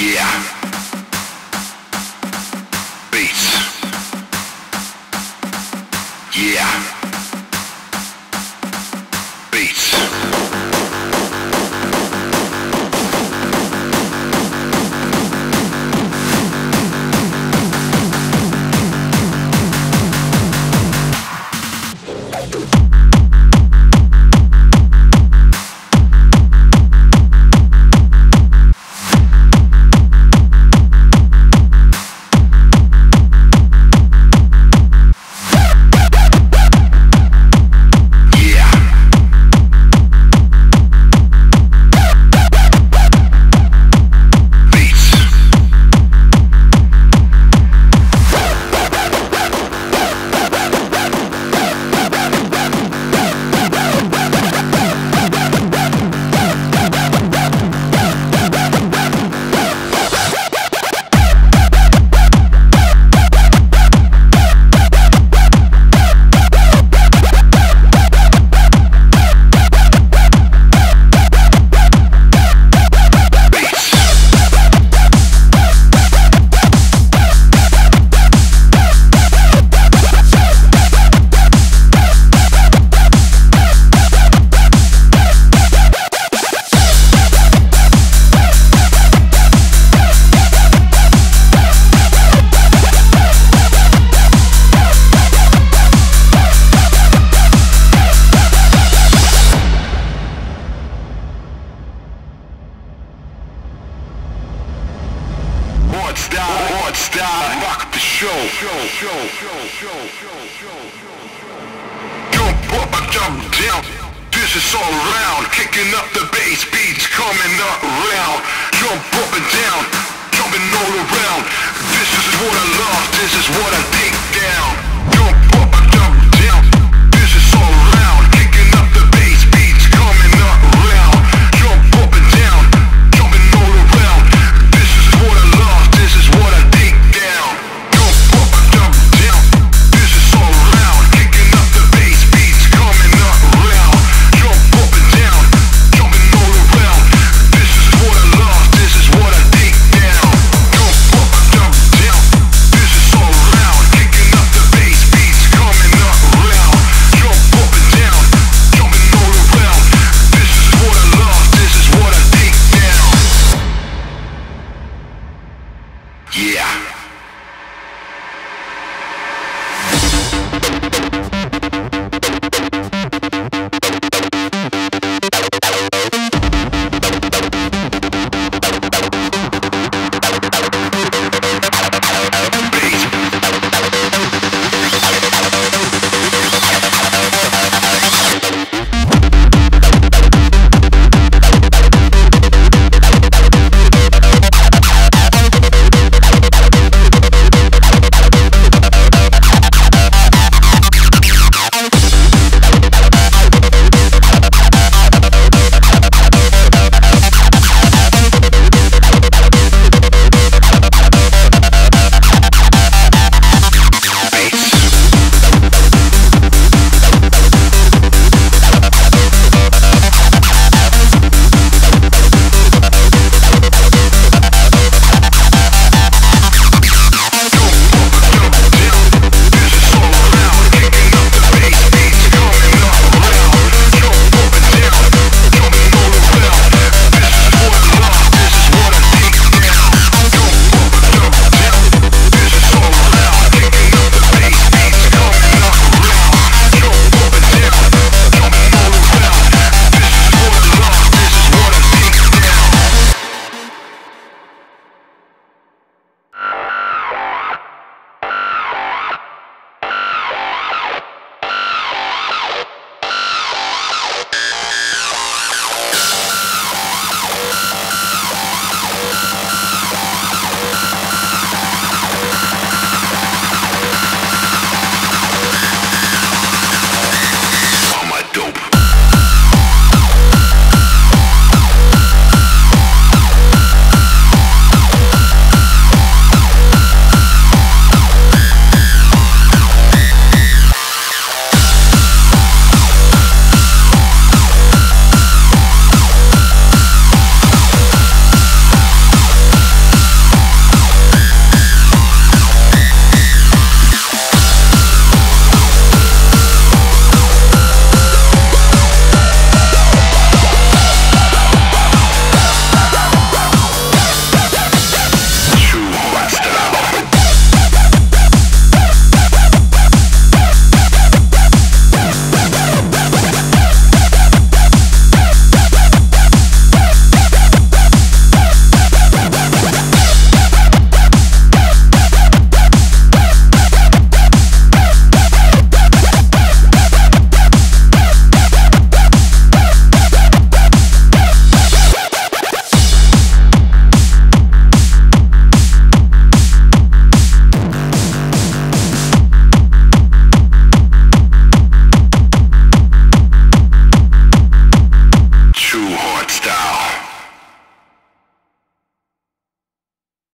Yeah. Jump up jump down. This is all around, kicking up the bass beats coming up round. Jump up and down, jumping all around. This